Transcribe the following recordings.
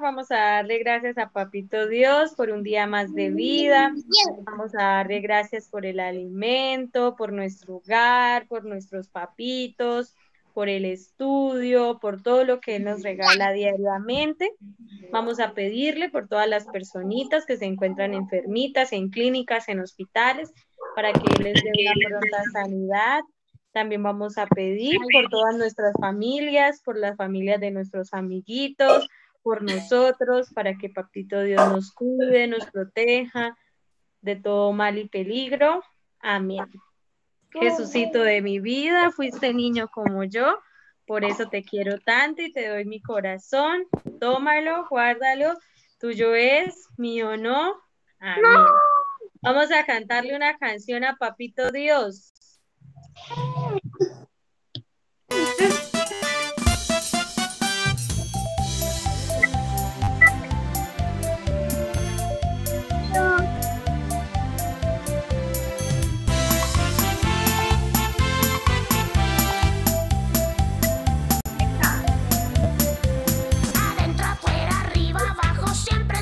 Vamos a darle gracias a Papito Dios por un día más de vida. Vamos a darle gracias por el alimento, por nuestro hogar, por nuestros papitos, por el estudio, por todo lo que Él nos regala diariamente. Vamos a pedirle por todas las personitas que se encuentran enfermitas, en clínicas, en hospitales, para que Él les dé una pronta sanidad. También vamos a pedir por todas nuestras familias, por las familias de nuestros amiguitos, por nosotros, para que Papito Dios nos cuide, nos proteja de todo mal y peligro. Amén. Jesucito de mi vida, fuiste niño como yo, por eso te quiero tanto y te doy mi corazón. Tómalo, guárdalo, tuyo es, mío no. Amén. Vamos a cantarle una canción a Papito Dios.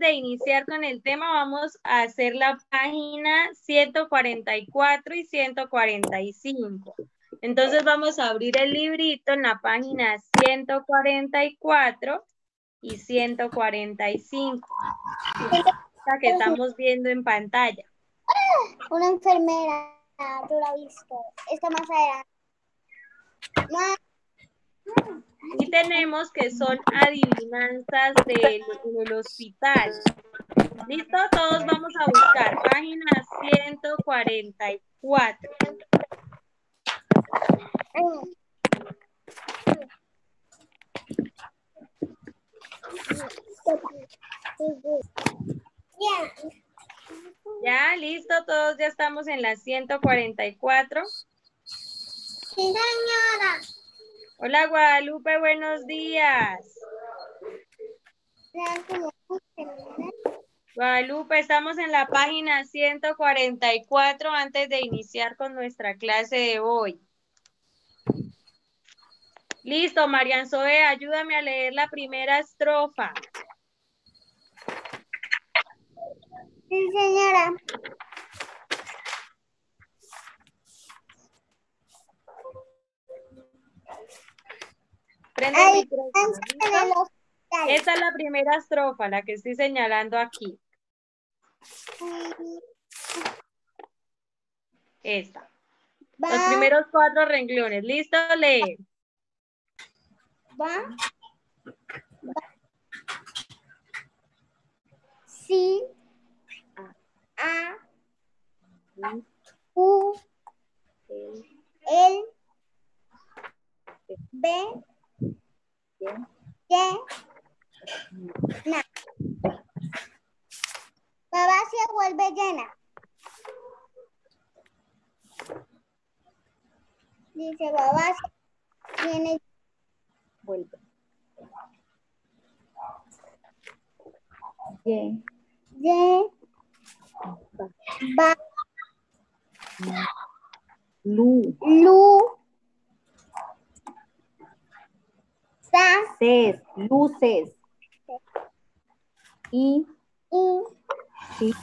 de iniciar con el tema, vamos a hacer la página 144 y 145. Entonces vamos a abrir el librito en la página 144 y 145. La que estamos viendo en pantalla. Una enfermera, tú la visto. Esta más allá. Y tenemos que son adivinanzas del, hospital. ¿Listo? Todos vamos a buscar página 144. Ya, listo, todos ya estamos en la 144. Sí, señora. Hola Guadalupe, buenos días. Guadalupe, estamos en la página 144 antes de iniciar con nuestra clase de hoy. Listo, Marian Zoe, ayúdame a leer la primera estrofa. Sí, señora. Esta es la primera estrofa, la que estoy señalando aquí. Esta. Los primeros cuatro renglones. ¿Listo? Lee. Va. Sí. A. U. El. B. Na. Baba se vuelve llena. Dice Baba tiene Vuelve. Ye. de ba Lu. lu Luces. Y. i Si.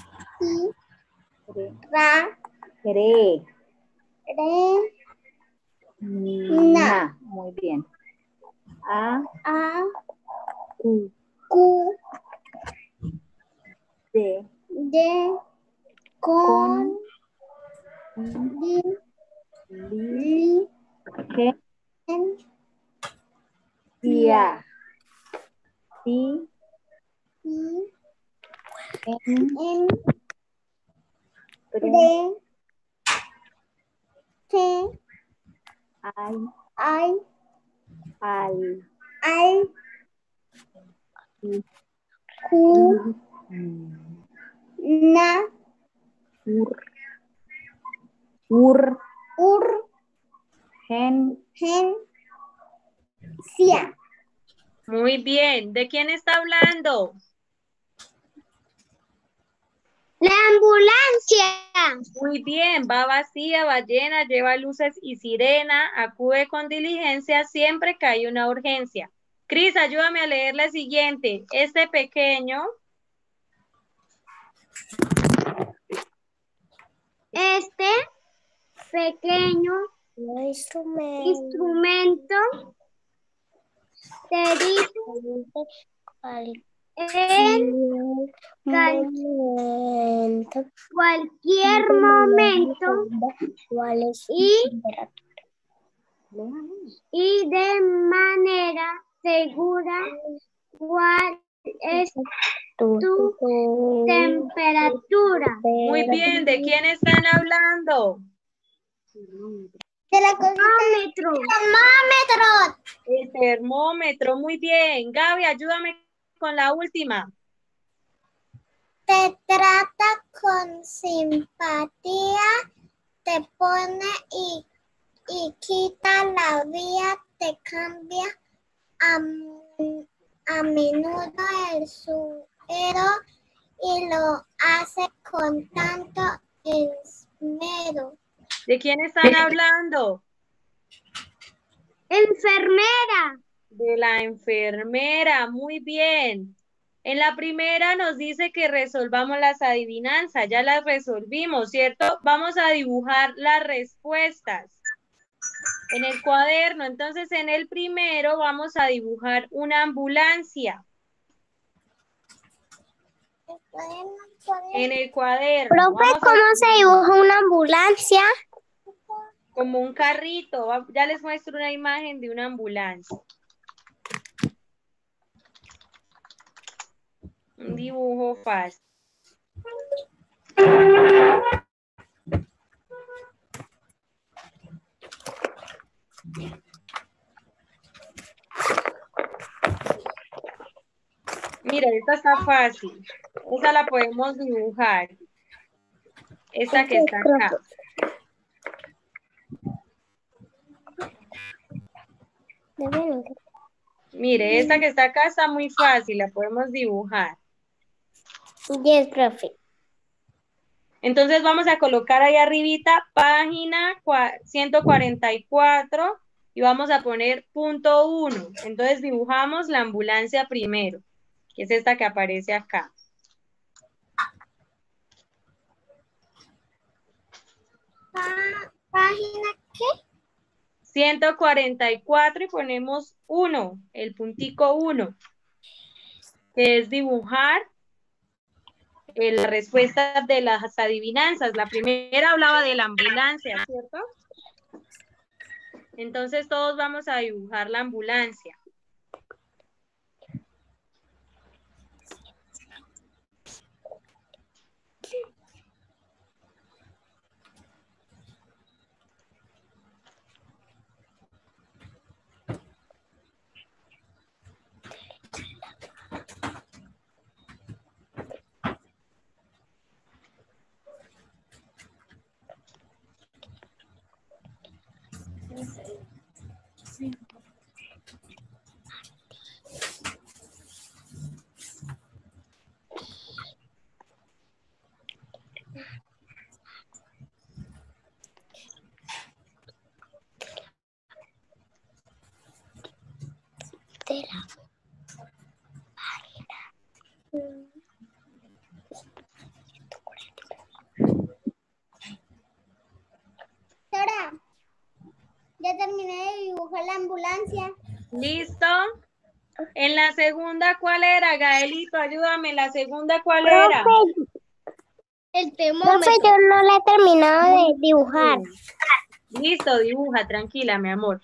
i Re. ra Re. re Na. Muy bien. A. a Q. cu De. de con Con. Li. li Gen. en Tia. Si. i En. en Pre. de te Ay. ay Al. al Si. cu na Ur. Ur. ur Gen. gen Muy bien. ¿De quién está hablando? la ambulancia Muy bien. Va vacía, va llena, lleva luces y sirena, acude con diligencia siempre que hay una urgencia. Cris, ayúdame a leer la siguiente. Este pequeño Este pequeño instrumento en cal- cualquier momento y, y de manera segura cuál es tu temperatura. Muy bien, ¿de quién están hablando? De la termómetro. Termómetro. El termómetro, muy bien. Gaby, ayúdame con la última. Te trata con simpatía, te pone y, y quita la vía, te cambia a, a menudo el suero y lo hace con tanto esmero. ¿De quién están hablando? Enfermera. De la enfermera, muy bien. En la primera nos dice que resolvamos las adivinanzas, ya las resolvimos, ¿cierto? Vamos a dibujar las respuestas en el cuaderno. Entonces, en el primero vamos a dibujar una ambulancia en el cuaderno. Profe, ¿cómo se dibuja una ambulancia? Como un carrito. Ya les muestro una imagen de una ambulancia. Un dibujo fácil. Mira, esta está fácil. Esa la podemos dibujar. Esta que está acá. Mire, esta que está acá está muy fácil, la podemos dibujar. Yes, profe. Entonces vamos a colocar ahí arribita página cua- 144 y vamos a poner punto 1. Entonces dibujamos la ambulancia primero, que es esta que aparece acá. ¿Página? 144 y ponemos 1, el puntico 1, que es dibujar eh, la respuesta de las adivinanzas. La primera hablaba de la ambulancia, ¿cierto? Entonces todos vamos a dibujar la ambulancia. Sora, ya terminé de dibujar la ambulancia. ¿Listo? En la segunda, ¿cuál era, Gaelito? Ayúdame, ¿la segunda cuál era? El Profe, yo no la he terminado de dibujar. Listo, dibuja, tranquila, mi amor.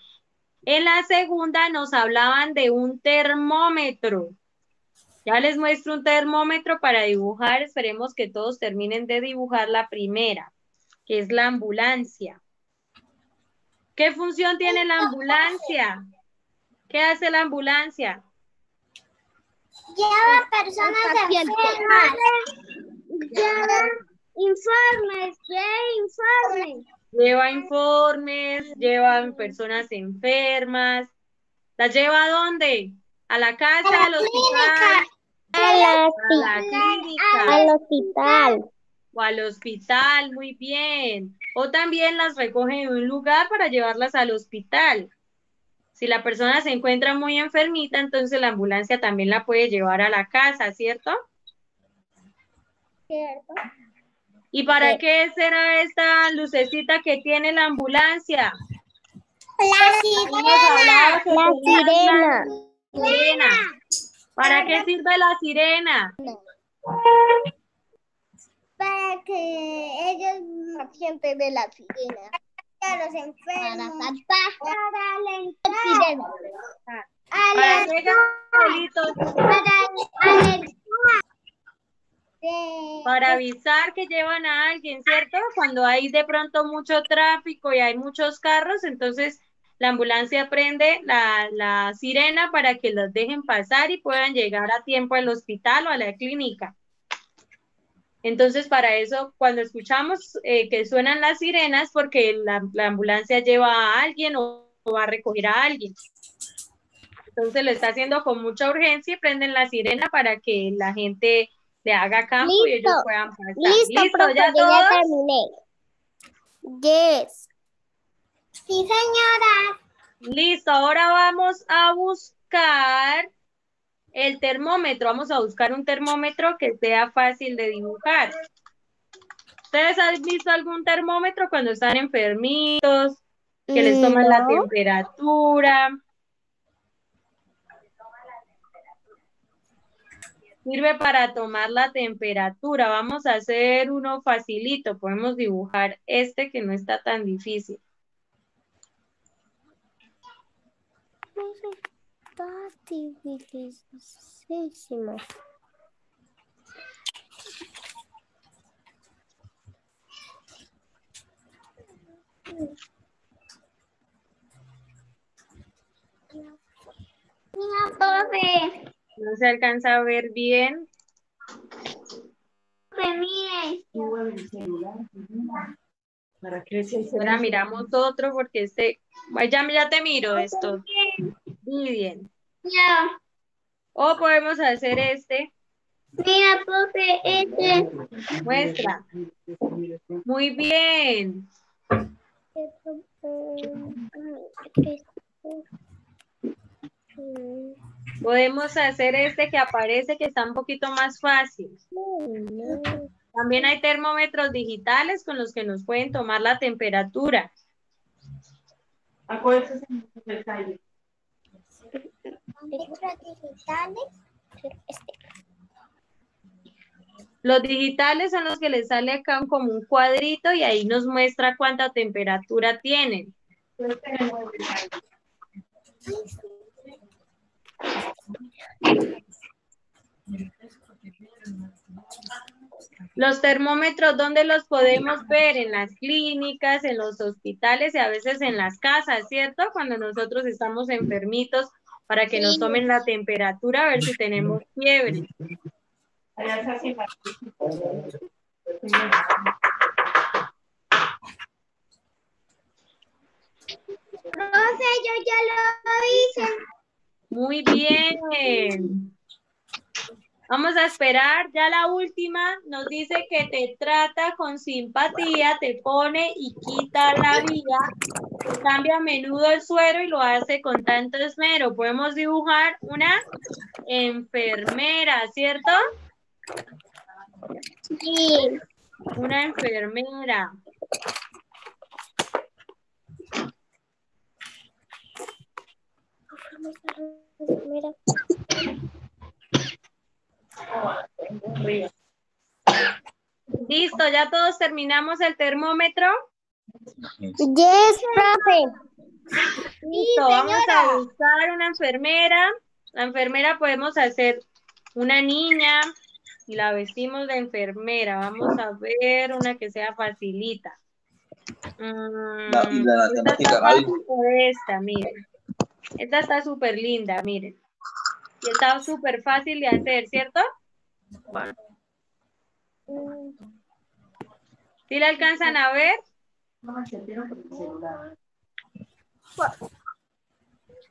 En la segunda nos hablaban de un termómetro. Ya les muestro un termómetro para dibujar. Esperemos que todos terminen de dibujar la primera, que es la ambulancia. ¿Qué función tiene la ambulancia? ¿Qué hace la ambulancia? Lleva personas enfermas. Lleva informes, lleva informes. Lleva informes, llevan personas enfermas. ¿Las lleva a dónde? ¿A la casa, al hospital? A la, A la clínica. al hospital. o al hospital, muy bien. O también las recogen en un lugar para llevarlas al hospital. Si la persona se encuentra muy enfermita, entonces la ambulancia también la puede llevar a la casa, ¿cierto? ¿Cierto? ¿Y para qué será esta lucecita que tiene la ambulancia? La que La sirena. la sirena. ¿Para qué sirve la sirena? Para que ellos pacientes de la sirena. A los enfermos. Para alentar. ¿Para? Para alentar. Para avisar que llevan a alguien, ¿cierto? Cuando hay de pronto mucho tráfico y hay muchos carros, entonces la ambulancia prende la, la sirena para que los dejen pasar y puedan llegar a tiempo al hospital o a la clínica. Entonces, para eso, cuando escuchamos eh, que suenan las sirenas, porque la, la ambulancia lleva a alguien o, o va a recoger a alguien. Entonces, lo está haciendo con mucha urgencia y prenden la sirena para que la gente le haga campo y ellos Listo. puedan pasar. Listo, profe, ¿ya ya terminé. Yes. Sí, señora. Listo, ahora vamos a buscar el termómetro. Vamos a buscar un termómetro que sea fácil de dibujar. ¿Ustedes han visto algún termómetro cuando están enfermitos, que les toman la No. temperatura? Sirve para tomar la temperatura. Vamos a hacer uno facilito. Podemos dibujar este que no está tan difícil. Está dificilísimo. Mira, profe. No se alcanza a ver bien. Profe, mire. Ahora miramos otro porque este, ya, ya te miro esto. Muy bien. Mira, O podemos hacer este. mira, profe, este. Muestra. Muy bien. Podemos hacer este que aparece que está un poquito más fácil. También hay termómetros digitales con los que nos pueden tomar la temperatura. Letras digitales. Los digitales son los que les sale acá como un cuadrito y ahí nos muestra cuánta temperatura tienen. Los termómetros, ¿dónde los podemos ver? En las clínicas, en los hospitales y a veces en las casas, ¿cierto? Cuando nosotros estamos enfermitos para que nos tomen la temperatura a ver si tenemos fiebre. Profe, yo ya lo hice. Muy bien. Vamos a esperar. Ya la última nos dice que te trata con simpatía, te pone y quita la vida, te cambia a menudo el suero y lo hace con tanto esmero. Podemos dibujar una enfermera, ¿cierto? Sí. Una enfermera. Mira. Listo, ya todos terminamos el termómetro. Yes, profe. Listo, vamos a buscar una enfermera. La enfermera podemos hacer una niña y la vestimos de enfermera. Vamos a ver una que sea facilita. Mm, La- y la esta temática, está Gaby. fácil por esta, miren. Esta está súper linda, miren. Y está súper fácil de hacer, ¿cierto? ¿Sí la alcanzan a ver?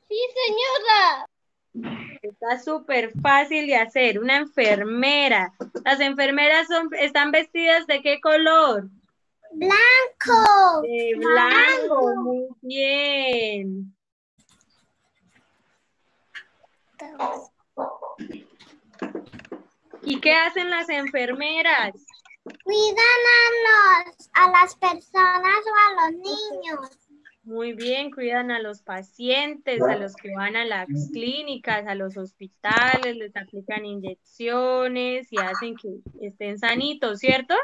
Sí, señora. Está súper fácil de hacer. Una enfermera. Las enfermeras son, están vestidas de qué color? Blanco. De blanco. Muy bien. ¿Y qué hacen las enfermeras? Cuidan a los, a las personas o a los niños. Muy bien, cuidan a los pacientes, a los que van a las clínicas, a los hospitales, les aplican inyecciones y hacen que estén sanitos, ¿cierto?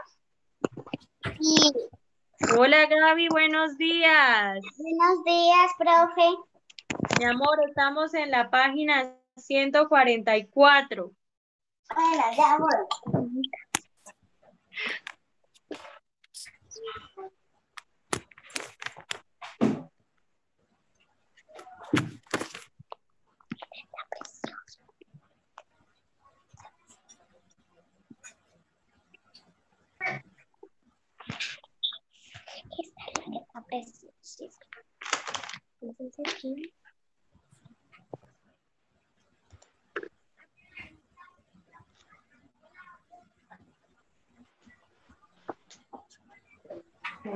Sí. Hola Gaby, buenos días. Buenos días, profe. Mi amor, estamos en la página 144. Bueno, ya voy. Está precioso. Entonces aquí. ¿El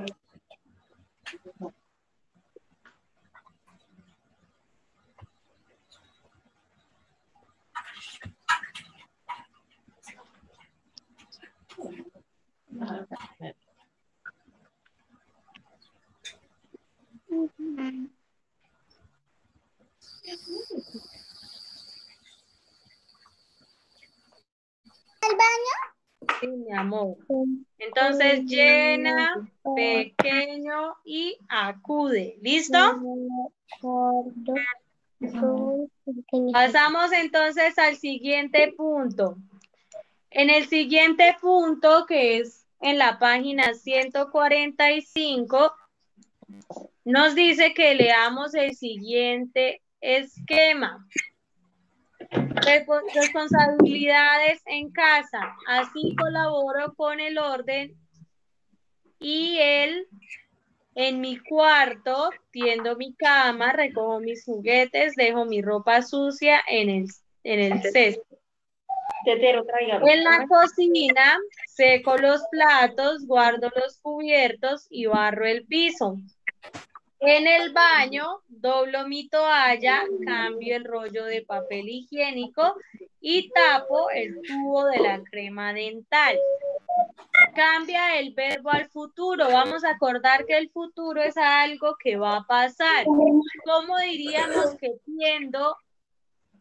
baño? Sí, mi amor. Entonces, llena, pequeño y acude. ¿Listo? Pasamos entonces al siguiente punto. En el siguiente punto, que es en la página 145, nos dice que leamos el siguiente esquema. Responsabilidades en casa. Así colaboro con el orden y el en mi cuarto tiendo mi cama, recojo mis juguetes, dejo mi ropa sucia en el, en el cesto. En la cocina seco los platos, guardo los cubiertos y barro el piso. En el baño doblo mi toalla, cambio el rollo de papel higiénico y tapo el tubo de la crema dental. Cambia el verbo al futuro. Vamos a acordar que el futuro es algo que va a pasar. ¿Cómo diríamos que tiendo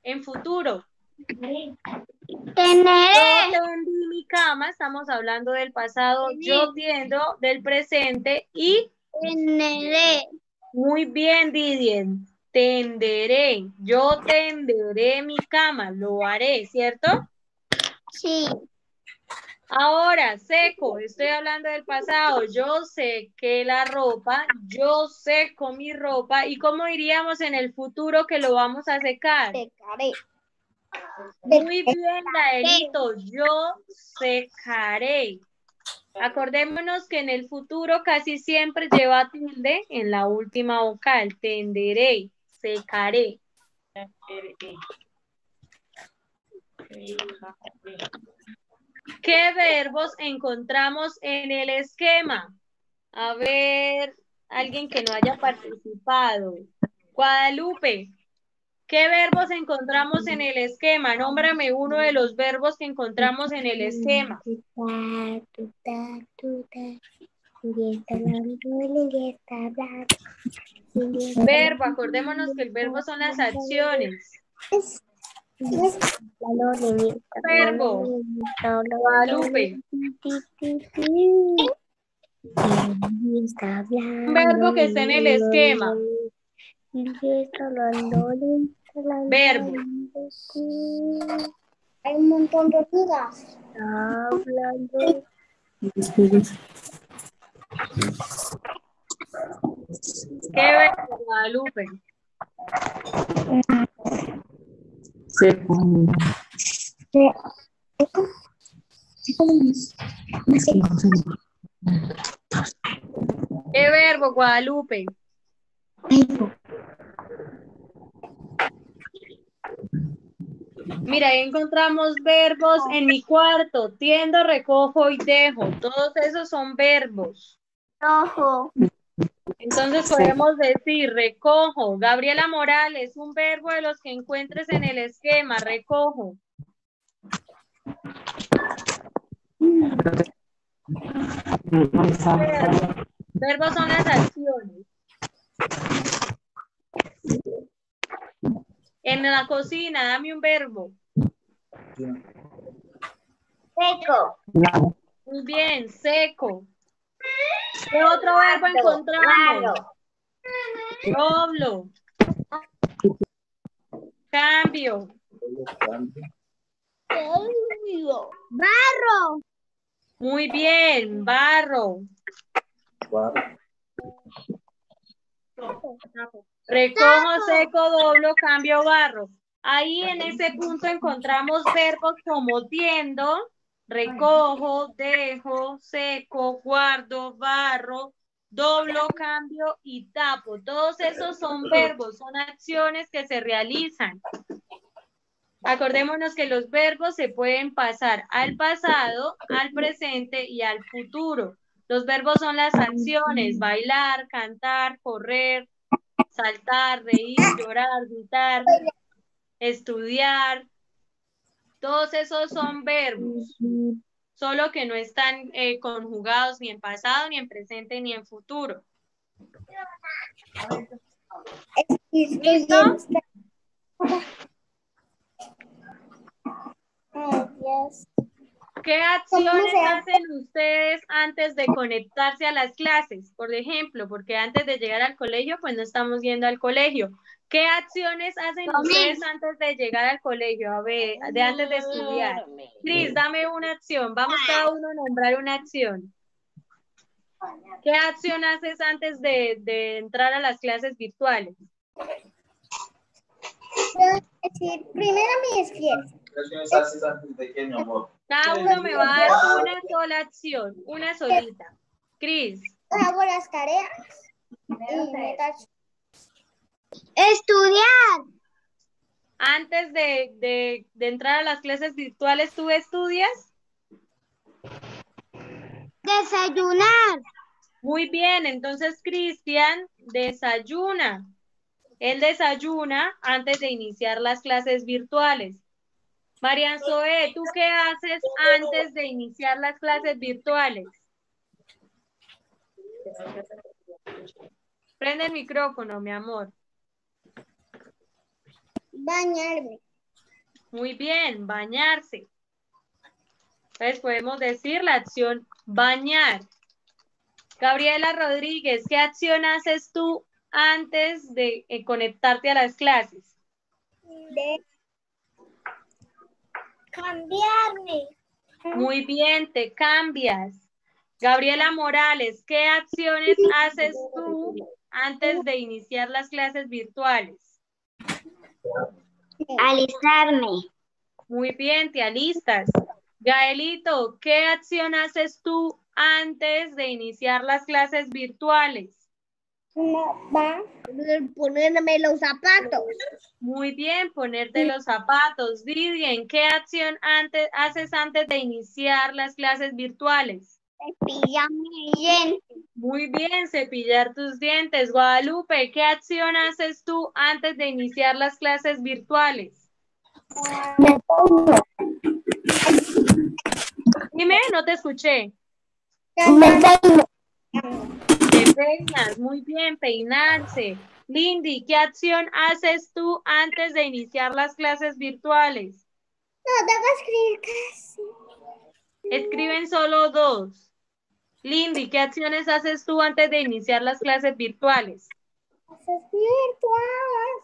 en futuro? Tener. Yo tendí mi cama, estamos hablando del pasado, yo tiendo del presente y Teneré. Muy bien, Didier, tenderé, yo tenderé mi cama, lo haré, ¿cierto? Sí. Ahora, seco, estoy hablando del pasado, yo sequé la ropa, yo seco mi ropa y cómo diríamos en el futuro que lo vamos a secar. Secaré. Muy bien, Gaelito, yo secaré. Acordémonos que en el futuro casi siempre lleva tilde en la última vocal. Tenderé, secaré. ¿Qué verbos encontramos en el esquema? A ver, alguien que no haya participado. Guadalupe, ¿qué verbos encontramos en el esquema? Nómbrame uno de los verbos que encontramos en el esquema. Verbo, acordémonos que el verbo son las acciones. Verbo. Guadalupe. Un verbo que está en el esquema. Verbo. Hay un montón de hormigas. ¿Qué verbo, Guadalupe? ¿Qué verbo, Guadalupe? Mira, ahí encontramos verbos en mi cuarto. Tiendo, recojo y dejo. Todos esos son verbos. Rojo. Entonces podemos decir recojo. Gabriela Morales, un verbo de los que encuentres en el esquema. Recojo. Verbos son las acciones. En la cocina, dame un verbo. Seco. Muy bien, seco. ¿Qué otro verbo encontramos? Doblo. Cambio. Barro. Muy bien, barro. Recojo, seco, doblo, cambio, barro. Ahí en ese punto encontramos verbos como tiendo, recojo, dejo, seco, guardo, barro, doblo, cambio y tapo. Todos esos son verbos, son acciones que se realizan. Acordémonos que los verbos se pueden pasar al pasado, al presente y al futuro. Los verbos son las acciones, bailar, cantar, correr, saltar, reír, llorar, gritar, estudiar. Todos esos son verbos, solo que no están eh, conjugados ni en pasado, ni en presente, ni en futuro. ¿Listo? ¿Qué acciones hacen ustedes antes de conectarse a las clases? Por ejemplo, porque antes de llegar al colegio, pues no estamos yendo al colegio. ¿Qué acciones hacen ustedes antes de llegar al colegio? A ver, de antes de estudiar. Cris, dame una acción. Vamos cada uno a nombrar una acción. ¿Qué acción haces antes de, de entrar a las clases virtuales? Primero me despierto. ¿Qué haces antes de qué, mi amor? Cada uno me va a dar una sola acción, una solita. Cris. Hago las tareas. Estudiar. Antes de, de, de entrar a las clases virtuales, ¿tú estudias? Desayunar. Muy bien, entonces Cristian desayuna. Él desayuna antes de iniciar las clases virtuales. Marian Zoe, ¿tú qué haces antes de iniciar las clases virtuales? Prende el micrófono, mi amor. Bañarme. Muy bien, bañarse. Entonces podemos decir la acción bañar. Gabriela Rodríguez, ¿qué acción haces tú antes de eh, conectarte a las clases? De cambiarme. Muy bien, te cambias. Gabriela Morales, ¿qué acciones haces tú antes de iniciar las clases virtuales? Alistarme. Muy bien, te alistas. Gaelito, ¿qué acción haces tú antes de iniciar las clases virtuales? Va a ponerme los zapatos. Muy bien, ponerte los zapatos. Didien, ¿qué acción antes, haces antes de iniciar las clases virtuales? Cepillarme dientes. Muy bien, cepillar tus dientes. Guadalupe, ¿qué acción haces tú antes de iniciar las clases virtuales? Me pongo. Dime, no te escuché. Me peino. Peinas, muy bien, peinarse. Lindy, ¿qué acción haces tú antes de iniciar las clases virtuales? No, debo escribir casi. Escriben solo dos. Lindy, ¿qué acciones haces tú antes de iniciar las clases virtuales? Cosas virtuales.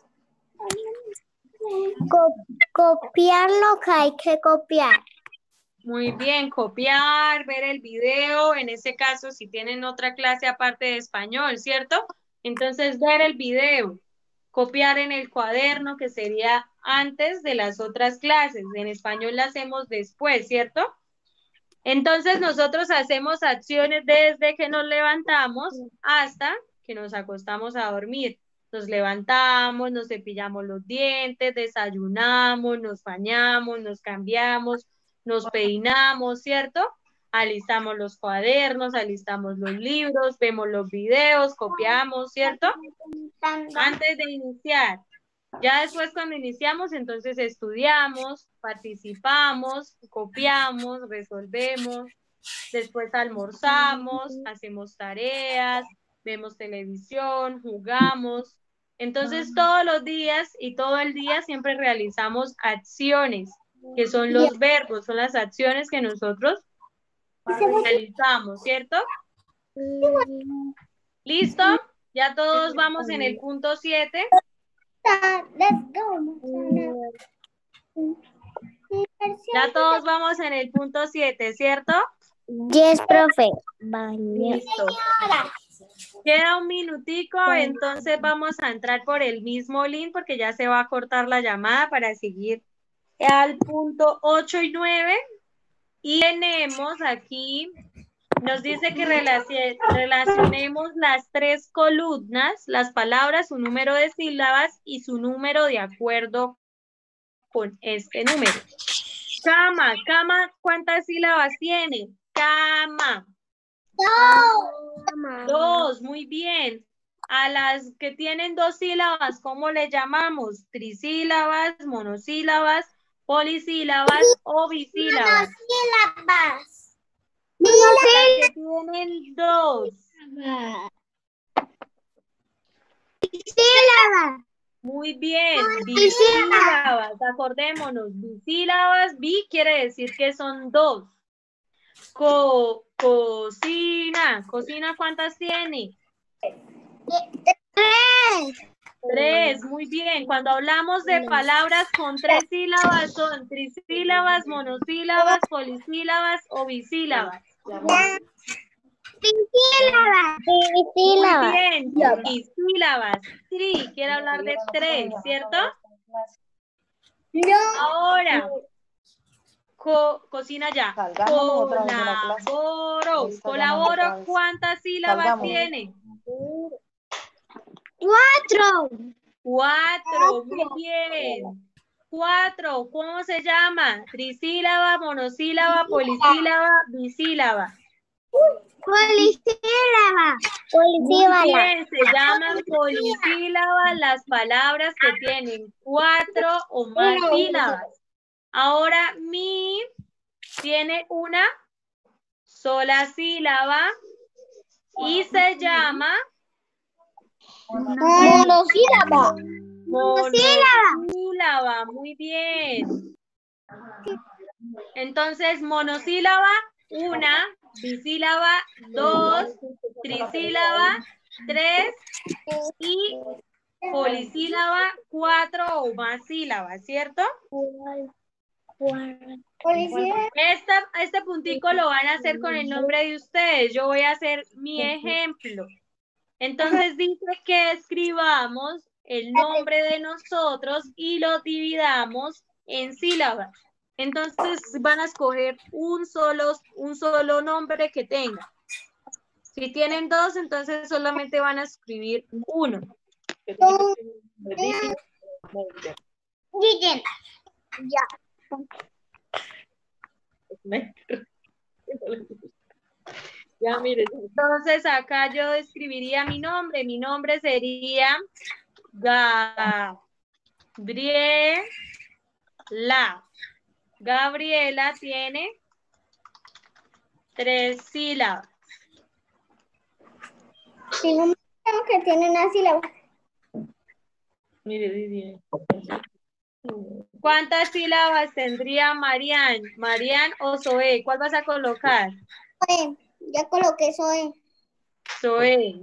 Co- copiar lo que hay que copiar. Muy bien, copiar, ver el video, en ese caso si tienen otra clase aparte de español, ¿cierto? Entonces ver el video, copiar en el cuaderno que sería antes de las otras clases, en español la hacemos después, ¿cierto? Entonces nosotros hacemos acciones desde que nos levantamos hasta que nos acostamos a dormir. Nos levantamos, nos cepillamos los dientes, desayunamos, nos bañamos, nos cambiamos, nos peinamos, ¿cierto? Alistamos los cuadernos, alistamos los libros, vemos los videos, copiamos, ¿cierto? Antes de iniciar. Ya después cuando iniciamos, entonces estudiamos, participamos, copiamos, resolvemos, después almorzamos, hacemos tareas, vemos televisión, jugamos. Entonces todos los días y todo el día siempre realizamos acciones, que son los verbos, son las acciones que nosotros realizamos, ¿cierto? ¿Listo? Ya todos vamos en el punto 7. Let's go. Ya todos vamos en el punto 7, ¿cierto? Yes, profe. Listo. Queda un minutico, entonces vamos a entrar por el mismo link porque ya se va a cortar la llamada para seguir al punto 8 y 9. Y tenemos aquí, nos dice que relaci- relacionemos las tres columnas, las palabras, su número de sílabas y su número de acuerdo con este número. Cama, cama, ¿cuántas sílabas tiene? Cama. Dos, muy bien. A las que tienen dos sílabas, ¿cómo le llamamos? Trisílabas, monosílabas, polisílabas o bisílabas. Sílabas. Las que tienen dos. Sílabas. Muy bien. Bisílabas, acordémonos. Bisílabas, bi quiere decir que son dos. Co, cocina. Cocina, ¿cuántas tiene? Tres. Tres, muy bien. Cuando hablamos de palabras con tres sílabas son trisílabas, monosílabas, polisílabas o bisílabas. Sílabas. Muy Sílabas. bien, bisílabas. Tri, quiere hablar de tres, ¿cierto? No. Ahora, co- cocina ya. Colaboro. Colaboro. ¿cuántas sílabas Salgamos. tiene? Cuatro. Cuatro, muy bien. Cuatro, ¿cómo se llama? Trisílaba, monosílaba, polisílaba, bisílaba. Polisílaba. Muy Policía. bien, se llaman polisílabas las palabras que tienen cuatro o más sílabas. Ahora, mi tiene una sola sílaba y se llama Monosílaba. monosílaba. Muy bien. Entonces, monosílaba, una, bisílaba, dos, trisílaba, tres y polisílaba, cuatro o más sílabas, ¿cierto? Esta, este puntico lo van a hacer con el nombre de ustedes. Yo voy a hacer mi ejemplo. Entonces dice que escribamos el nombre de nosotros y lo dividamos en sílabas. Entonces van a escoger un solo, un solo nombre que tenga. Si tienen dos, entonces solamente van a escribir uno. Ya. Mire. Entonces acá yo escribiría mi nombre. Mi nombre sería Gabriela. Gabriela tiene tres sílabas. Tengo un niño que tiene una sílaba. Mire, Didi. ¿Cuántas sílabas tendría Marian? Marian o Zoe. ¿Cuál vas a colocar? Soy. Ya coloqué soy. Zoe.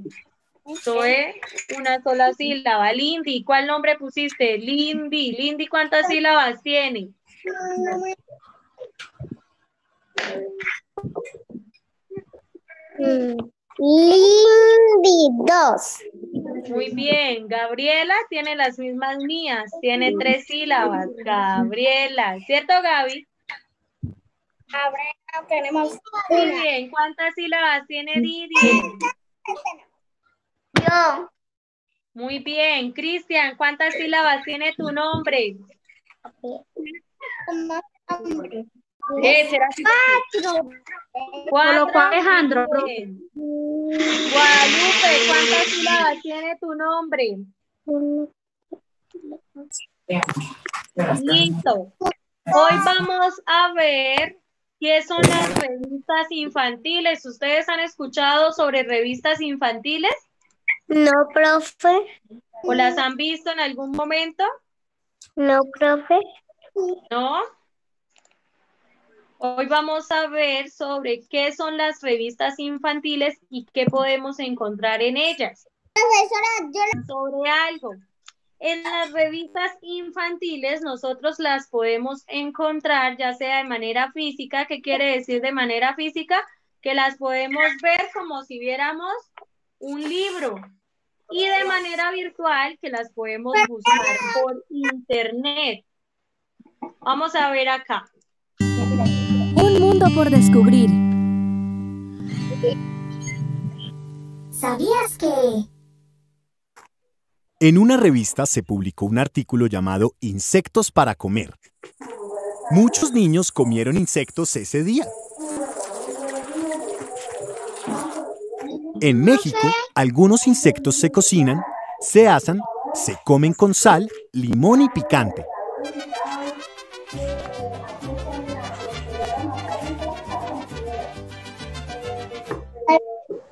Zoe, una sola sílaba. Lindy, ¿cuál nombre pusiste? Lindy. Lindy, ¿cuántas sílabas tiene? Lindy, dos. Muy bien. Gabriela tiene las mismas mías. Tiene tres sílabas. Gabriela. ¿Cierto, Gaby? Ahora tenemos Muy una. bien. ¿Cuántas sílabas tiene Didi? Yo. Muy bien. Cristian, ¿cuántas sílabas tiene tu nombre? Hombre. Eh, será. Cuatro. Cuatro. Alejandro. Guadalupe, ¿cuántas sílabas tiene tu nombre? Listo. Hoy vamos a ver qué son las revistas infantiles. ¿Ustedes han escuchado sobre revistas infantiles No, profe. o las han visto en algún momento? No, profe. ¿No? Hoy vamos a ver sobre qué son las revistas infantiles y qué podemos encontrar en ellas. Profesora, yo sobre algo. En las revistas infantiles nosotros las podemos encontrar ya sea de manera física, ¿qué quiere decir de manera física? Que las podemos ver como si viéramos un libro y de manera virtual que las podemos buscar por internet. Vamos a ver acá. Un mundo por descubrir. ¿Sabías que... En una revista se publicó un artículo llamado Insectos para comer. Muchos niños comieron insectos ese día. En México, algunos insectos se cocinan, se asan, se comen con sal, limón y picante.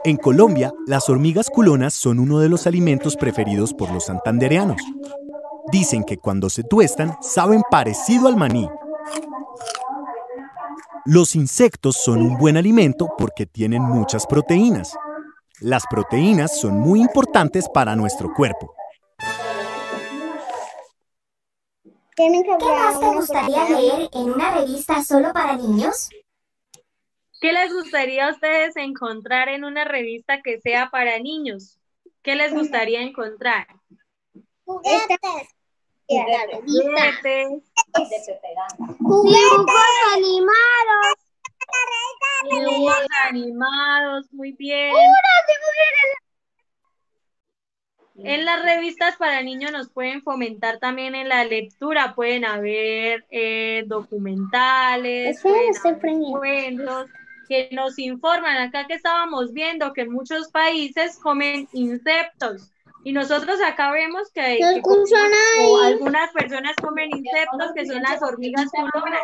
En Colombia, las hormigas culonas son uno de los alimentos preferidos por los santandereanos. Dicen que cuando se tuestan, saben parecido al maní. Los insectos son un buen alimento porque tienen muchas proteínas. Las proteínas son muy importantes para nuestro cuerpo. ¿Qué más te gustaría leer en una revista solo para niños? ¿Qué les gustaría a ustedes encontrar en una revista que sea para niños? ¿Qué les gustaría encontrar? Juguetes. Juguetes, Dibujos animados. dibujos animados, muy bien. En las revistas para niños nos pueden fomentar también en la lectura, pueden haber eh, documentales, Eso pueden haber cuentos que nos informan. Acá que estábamos viendo que en muchos países comen insectos y nosotros acá vemos que, No que o nadie. algunas personas comen insectos que son las hormigas culonas.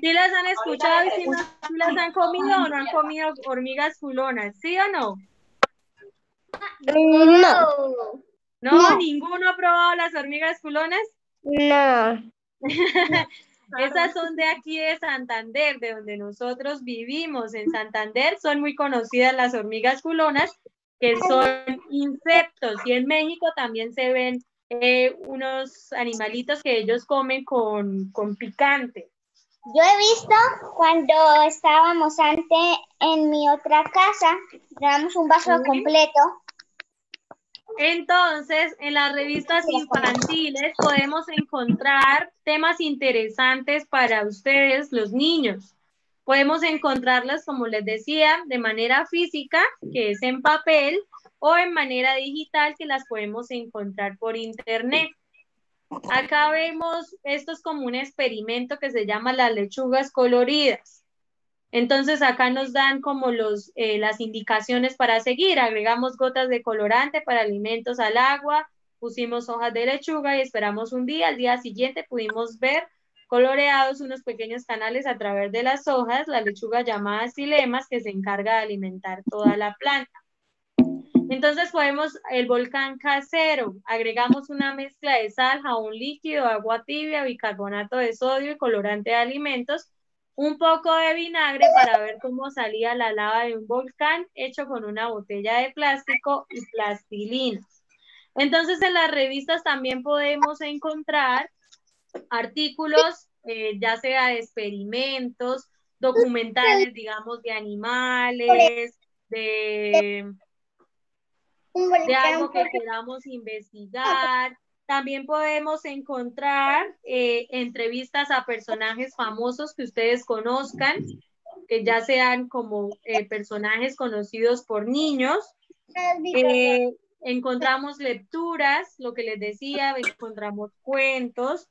¿Sí las han escuchado y si no sí las han comido o no han comido hormigas culonas? ¿Sí o no? No. ¿No? ¿Ninguno ha probado las hormigas culonas? No. Esas son de aquí de Santander, de donde nosotros vivimos. En Santander son muy conocidas las hormigas culonas, que son insectos. Y en México también se ven eh, unos animalitos que ellos comen con, con picante. Yo he visto cuando estábamos antes en mi otra casa, dábamos un vaso completo. Entonces, en las revistas infantiles podemos encontrar temas interesantes para ustedes, los niños. Podemos encontrarlas, como les decía, de manera física, que es en papel, o en manera digital, que las podemos encontrar por internet. Acá vemos, esto es como un experimento que se llama las lechugas coloridas. Entonces acá nos dan como eh, las indicaciones para seguir. Agregamos gotas de colorante para alimentos al agua, pusimos hojas de lechuga y esperamos un día. Al día siguiente pudimos ver coloreados unos pequeños canales a través de las hojas, la lechuga llamada silemas que se encarga de alimentar toda la planta. Entonces podemos, el volcán casero, agregamos una mezcla de sal, jabón líquido, agua tibia, bicarbonato de sodio y colorante de alimentos, un poco de vinagre para ver cómo salía la lava de un volcán hecho con una botella de plástico y plastilina. Entonces en las revistas también podemos encontrar artículos, eh, ya sea de experimentos, documentales, digamos, de animales, de, de algo que queramos investigar. También podemos encontrar eh, entrevistas a personajes famosos que ustedes conozcan, que ya sean como eh, personajes conocidos por niños. encontramos lecturas, lo que les decía, encontramos cuentos,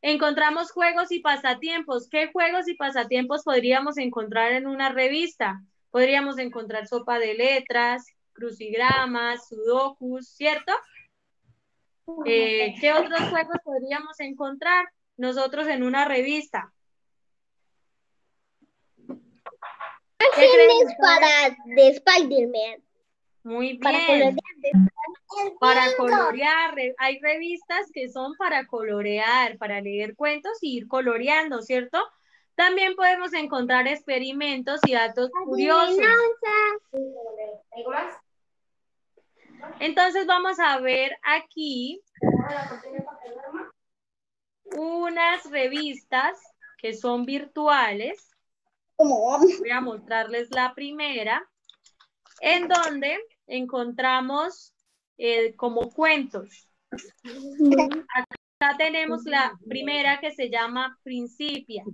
Encontramos juegos y pasatiempos. ¿Qué juegos y pasatiempos podríamos encontrar en una revista? Podríamos encontrar sopa de letras, crucigramas, sudokus, ¿cierto? Eh, ¿Qué otros juegos podríamos encontrar nosotros en una revista? ¿Qué para de Spider-Man. Muy bien. Para colorear. Hay revistas que son para colorear, para leer cuentos y ir coloreando, ¿cierto? También podemos encontrar experimentos y datos curiosos. Entonces vamos a ver aquí unas revistas que son virtuales. Voy a mostrarles la primera, en donde encontramos eh, como cuentos. Acá tenemos la primera que se llama Principia.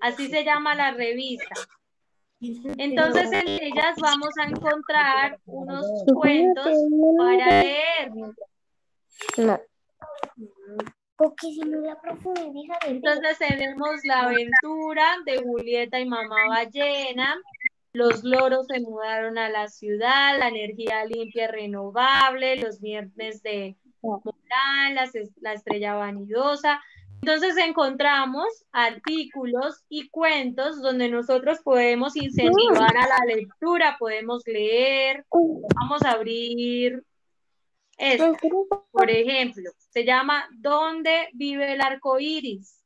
Así se llama la revista. Entonces en ellas vamos a encontrar unos cuentos para leer. Entonces tenemos la aventura de Julieta y Mamá Ballena, los loros se mudaron a la ciudad, la energía limpia y renovable, los viernes de Morán, la, estrella vanidosa. Entonces encontramos artículos y cuentos donde nosotros podemos incentivar a la lectura, podemos leer, vamos a abrir esto. Por ejemplo, se llama ¿Dónde vive el arco iris?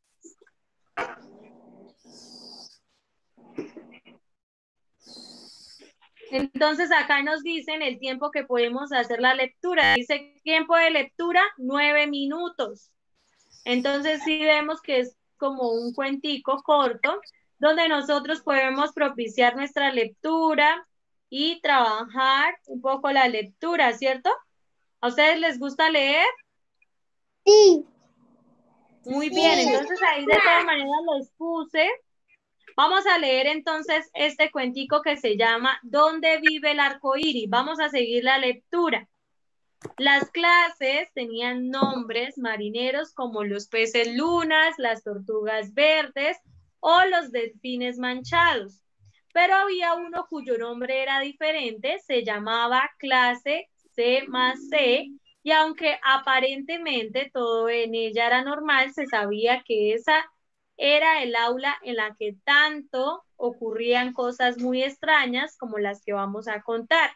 Entonces acá nos dicen el tiempo que podemos hacer la lectura. Dice tiempo de lectura, nueve minutos. Entonces sí vemos que es como un cuentico corto donde nosotros podemos propiciar nuestra lectura y trabajar un poco la lectura, ¿cierto? ¿A ustedes les gusta leer? Sí. Muy bien, entonces ahí de todas maneras los puse Vamos a leer entonces este cuentico que se llama ¿Dónde vive el arco iris? Vamos a seguir la lectura. Las clases tenían nombres marineros como los peces lunas, las tortugas verdes o los delfines manchados. Pero había uno cuyo nombre era diferente, se llamaba clase C más C, y aunque aparentemente todo en ella era normal, se sabía que esa era el aula en la que tanto ocurrían cosas muy extrañas como las que vamos a contar.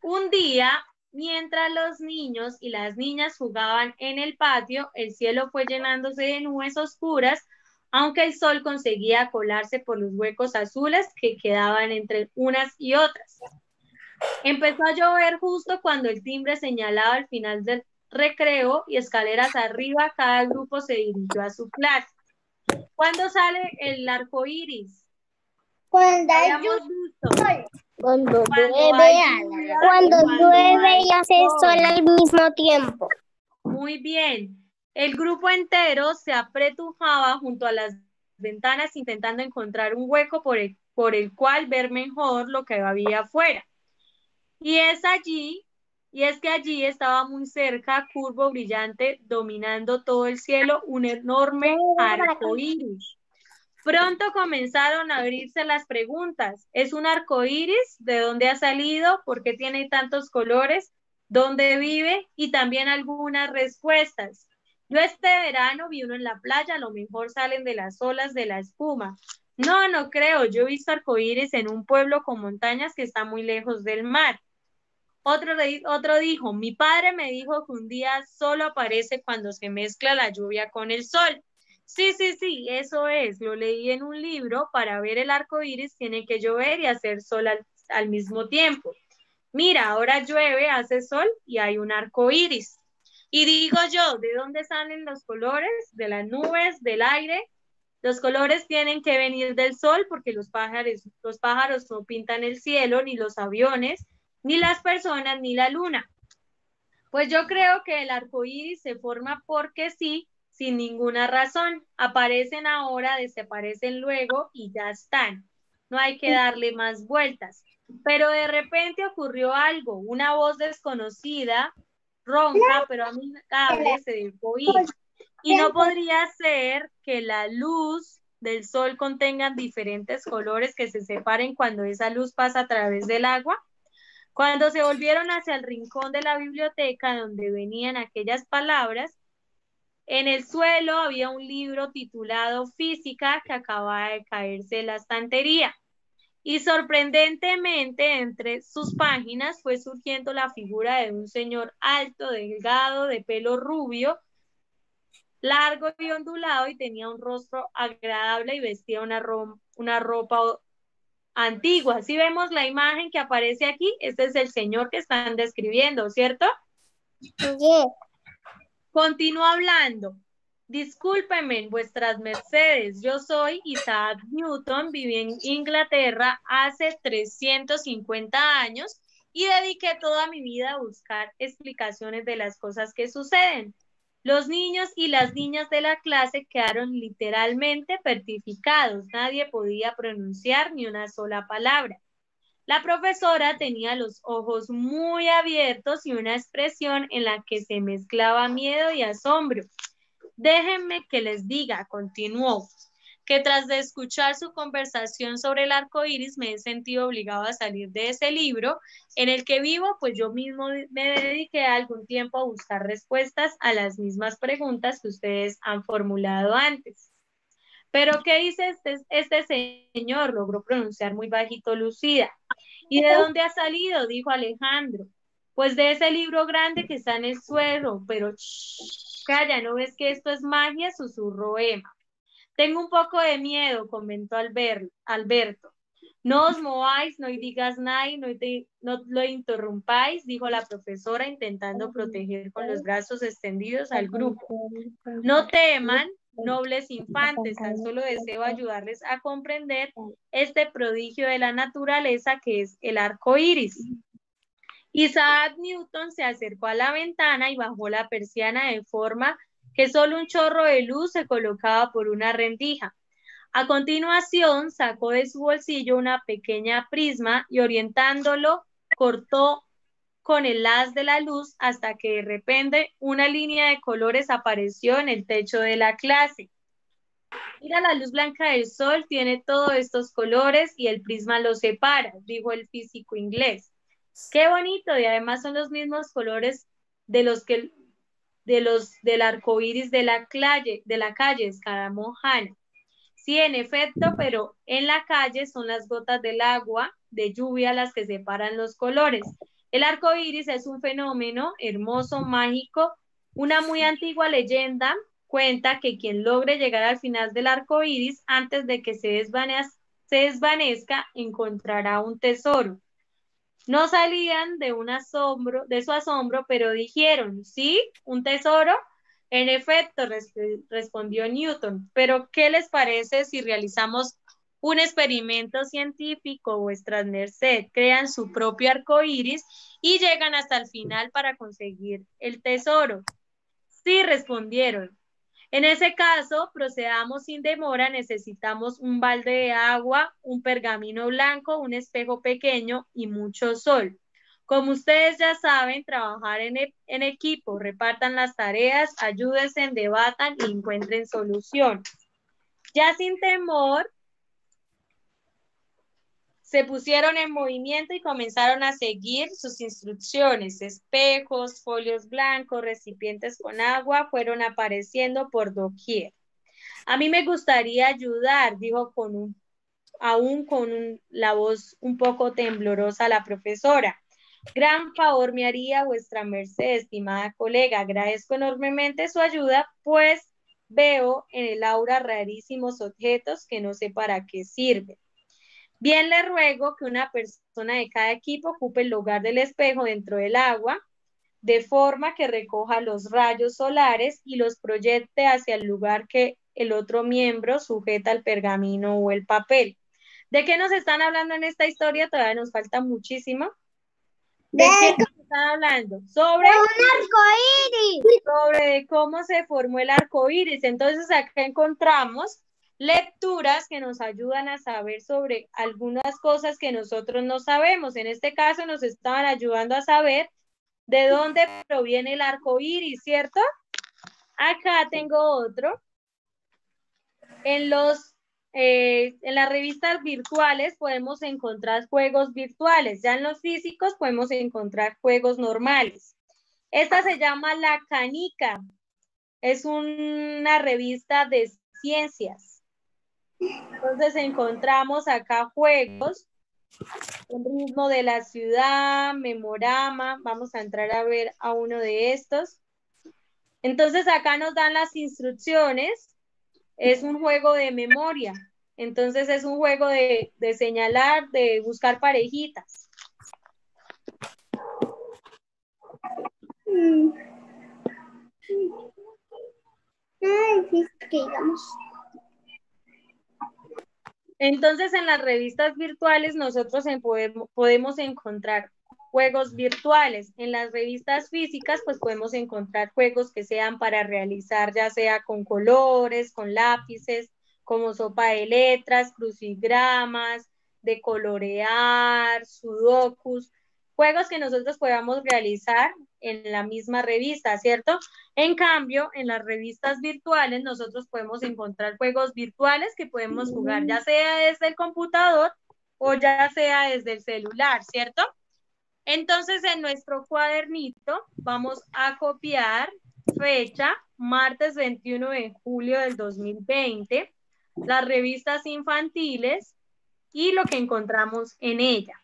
Un día, mientras los niños y las niñas jugaban en el patio, el cielo fue llenándose de nubes oscuras, aunque el sol conseguía colarse por los huecos azules que quedaban entre unas y otras. Empezó a llover justo cuando el timbre señalaba el final del recreo y escaleras arriba, cada grupo se dirigió a su clase. ¿Cuándo sale el arco iris? Cuando hay Cuando, llueve, cuando llueve y hace sol al mismo tiempo. Muy bien. El grupo entero se apretujaba junto a las ventanas intentando encontrar un hueco por el, por el cual ver mejor lo que había afuera. Y es allí, y es que allí estaba muy cerca, curvo, brillante, dominando todo el cielo, un enorme arco iris. Pronto comenzaron a abrirse las preguntas. ¿Es un arco iris? ¿De dónde ha salido? ¿Por qué tiene tantos colores? ¿Dónde vive? Y también algunas respuestas. Yo este verano vi uno en la playa, a lo mejor salen de las olas de la espuma. No, no creo. Yo he visto arcoíris en un pueblo con montañas que está muy lejos del mar. Otro, otro dijo, mi padre me dijo que un día solo aparece cuando se mezcla la lluvia con el sol. Sí, sí, sí, eso es. Lo leí en un libro. Para ver el arco iris tiene que llover y hacer sol al, mismo tiempo. Mira, ahora llueve, hace sol y hay un arco iris. Y digo yo, ¿de dónde salen los colores? De las nubes, del aire. Los colores tienen que venir del sol porque los pájaros, los pájaros no pintan el cielo, ni los aviones, ni las personas, ni la luna. Pues yo creo que el arco iris se forma porque sí, sin ninguna razón. Aparecen ahora, desaparecen luego y ya están. No hay que darle más vueltas. Pero de repente ocurrió algo, una voz desconocida ronca, pero a mí se dejó ir. Y no podría ser que la luz del sol contenga diferentes colores que se separen cuando esa luz pasa a través del agua. Cuando se volvieron hacia el rincón de la biblioteca donde venían aquellas palabras, en el suelo había un libro titulado Física que acababa de caerse de la estantería. Y sorprendentemente, entre sus páginas fue surgiendo la figura de un señor alto, delgado, de pelo rubio, largo y ondulado, y tenía un rostro agradable y vestía una, ropa antigua. Si vemos la imagen que aparece aquí, este es el señor que están describiendo, ¿cierto? Sí. Continúa hablando. Discúlpenme, vuestras mercedes, yo soy Isaac Newton, viví en Inglaterra hace 350 años y dediqué toda mi vida a buscar explicaciones de las cosas que suceden. Los niños y las niñas de la clase quedaron literalmente pertificados, nadie podía pronunciar ni una sola palabra. La profesora tenía los ojos muy abiertos y una expresión en la que se mezclaba miedo y asombro. Déjenme que les diga, continuó, que tras de escuchar su conversación sobre el arco iris me he sentido obligado a salir de ese libro en el que vivo, pues yo mismo me dediqué algún tiempo a buscar respuestas a las mismas preguntas que ustedes han formulado antes. Pero, ¿qué dice este, este señor? Logró pronunciar muy bajito Lucida. ¿Y de dónde ha salido? Dijo Alejandro. Pues de ese libro grande que está en el suelo, pero Calla, ¿no ves que esto es magia? Susurró Emma. Tengo un poco de miedo, comentó Alberto. No os mováis, no digas nada, no, no lo interrumpáis, dijo la profesora intentando proteger con los brazos extendidos al grupo. No teman, nobles infantes, tan solo deseo ayudarles a comprender este prodigio de la naturaleza que es el arco iris. Isaac Newton se acercó a la ventana y bajó la persiana de forma que solo un chorro de luz se colocaba por una rendija. A continuación, sacó de su bolsillo una pequeña prisma y orientándolo, cortó con el haz de la luz hasta que de repente una línea de colores apareció en el techo de la clase. Mira, la luz blanca del sol tiene todos estos colores y el prisma los separa, dijo el físico inglés. Qué bonito y además son los mismos colores de los que de los del arco iris de la calle, de la calle Escaramojana. Sí, en efecto, pero en la calle son las gotas del agua de lluvia las que separan los colores. El arco iris es un fenómeno hermoso, mágico. Una muy antigua leyenda cuenta que quien logre llegar al final del arco iris antes de que se desvanezca, se desvanezca encontrará un tesoro. No salían de un asombro, de su asombro, pero dijeron, ¿sí? ¿Un tesoro? En efecto, respondió Newton, pero ¿qué les parece si realizamos un experimento científico, vuestras merced, crean su propio arco iris y llegan hasta el final para conseguir el tesoro? Sí, respondieron. En ese caso, procedamos sin demora, necesitamos un balde de agua, un pergamino blanco, un espejo pequeño y mucho sol. Como ustedes ya saben, trabajar en, e, en equipo, repartan las tareas, ayúdense, debatan y encuentren solución. Ya sin temor, se pusieron en movimiento y comenzaron a seguir sus instrucciones. Espejos, folios blancos, recipientes con agua fueron apareciendo por doquier. A mí me gustaría ayudar, dijo con un, aún con la voz un poco temblorosa la profesora. Gran favor me haría vuestra merced, estimada colega. Agradezco enormemente su ayuda, pues veo en el aura rarísimos objetos que no sé para qué sirven. Bien le ruego que una persona de cada equipo ocupe el lugar del espejo dentro del agua, de forma que recoja los rayos solares y los proyecte hacia el lugar que el otro miembro sujeta el pergamino o el papel. ¿De qué nos están hablando en esta historia? Todavía nos falta muchísimo. ¿De, qué nos están hablando? Sobre un arco iris. Sobre cómo se formó el arco iris. Entonces acá encontramos lecturas que nos ayudan a saber sobre algunas cosas que nosotros no sabemos. En este caso nos estaban ayudando a saber de dónde proviene el arco iris, ¿cierto? Acá tengo otro. En los eh, en las revistas virtuales podemos encontrar juegos virtuales. Ya en los físicos podemos encontrar juegos normales. Esta se llama La Canica. Es una revista de ciencias. Entonces encontramos acá juegos, el ritmo de la ciudad, memorama, vamos a entrar a ver a uno de estos. Entonces acá nos dan las instrucciones, es un juego de memoria, entonces es un juego de, de señalar, de buscar parejitas. Ay, que digamos. Entonces, en las revistas virtuales nosotros podemos, encontrar juegos virtuales. En las revistas físicas, pues podemos encontrar juegos que sean para realizar, ya sea con colores, con lápices, como sopa de letras, crucigramas, de colorear, sudokus, juegos que nosotros podamos realizar en la misma revista, ¿cierto? En cambio, en las revistas virtuales nosotros podemos encontrar juegos virtuales que podemos jugar ya sea desde el computador o ya sea desde el celular, ¿cierto? Entonces, en nuestro cuadernito vamos a copiar fecha, martes 21 de julio del 2020, las revistas infantiles y lo que encontramos en ella.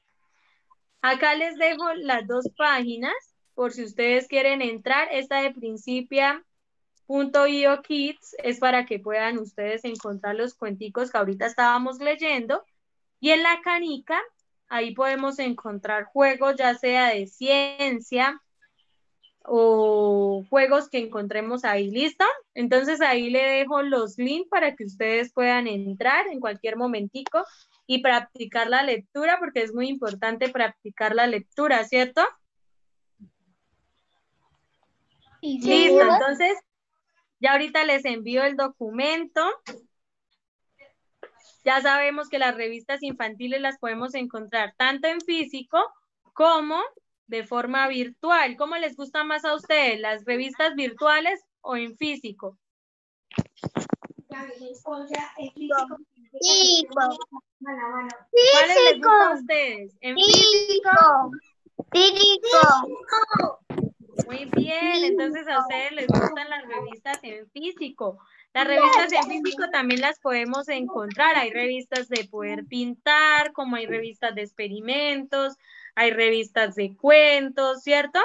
Acá les dejo las dos páginas por si ustedes quieren entrar. Esta de Principia.io Kids es para que puedan ustedes encontrar los cuenticos que ahorita estábamos leyendo. Y en la canica, ahí podemos encontrar juegos ya sea de ciencia o juegos que encontremos ahí, ¿listo? Entonces ahí le dejo los links para que ustedes puedan entrar en cualquier momentico y practicar la lectura, porque es muy importante practicar la lectura, ¿cierto? Listo, entonces ya ahorita les envío el documento. Ya sabemos que las revistas infantiles las podemos encontrar tanto en físico como de forma virtual. ¿Cómo les gusta más a ustedes, las revistas virtuales o en físico? Físico. ¿Cuáles les gusta a ustedes? ¿En físico? Físico. Muy bien, entonces a ustedes les gustan las revistas en físico. Las revistas en físico también las podemos encontrar. Hay revistas de poder pintar, como hay revistas de experimentos, hay revistas de cuentos, ¿cierto?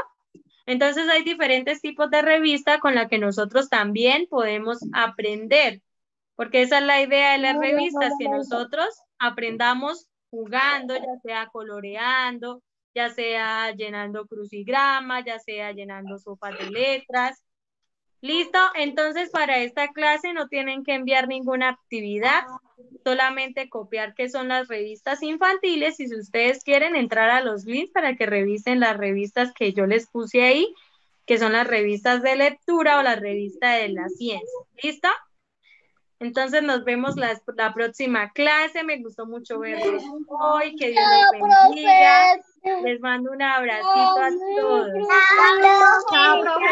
Entonces hay diferentes tipos de revistas con las que nosotros también podemos aprender. Porque esa es la idea de las revistas, que nosotros aprendamos jugando, ya sea coloreando, ya sea llenando crucigramas, ya sea llenando sopas de letras. Listo, entonces para esta clase no tienen que enviar ninguna actividad, solamente copiar qué son las revistas infantiles y si ustedes quieren entrar a los links para que revisen las revistas que yo les puse ahí que son las revistas de lectura o la revista de la ciencia. ¿Listo? Entonces nos vemos la, próxima clase. Me gustó mucho verlos hoy. Que Dios les bendiga. Les mando un abracito a todos. Chao, profe.